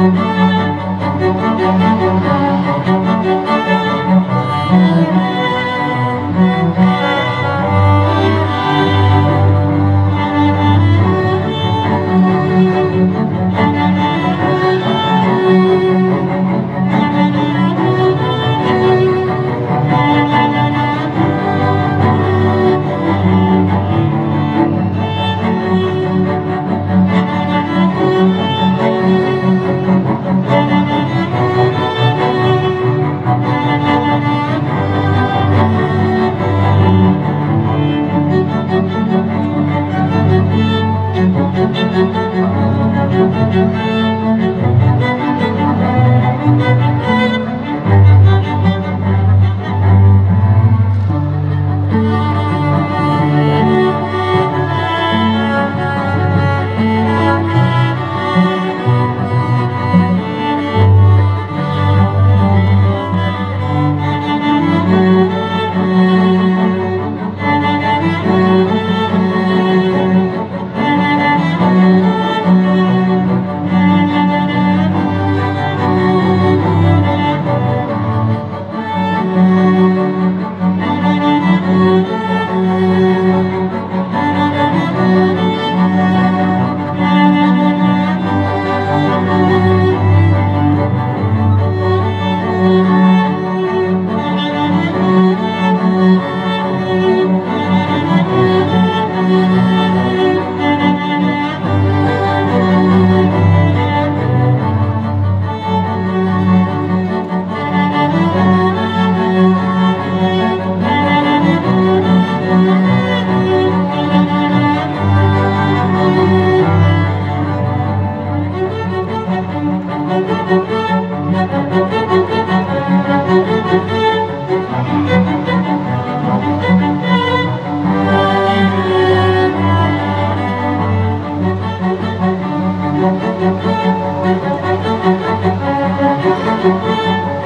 Thank you.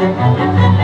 Música